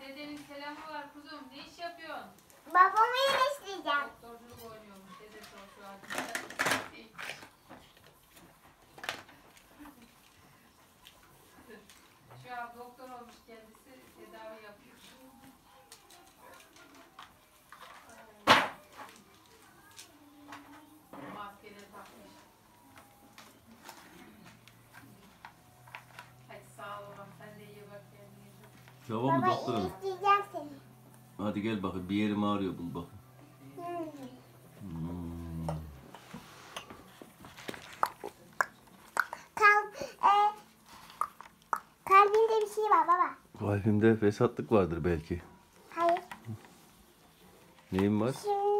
Dedenin selamı var kuzum. Ne iş yapıyorsun? Babamı iyileştireceğim. Doktorculuk oynuyormuş. Dede sor şu an. Şu an doktor olmuş kendisi. Mı Baba doktorum? iyileştireceğim seni. Hadi gel bakayım bir yerim ağrıyor bul bakayım. Hmm. Hmm. E, kalbinde bir şey var baba. Kalbimde fesatlık vardır belki. Hayır. Neyin var? Şimdi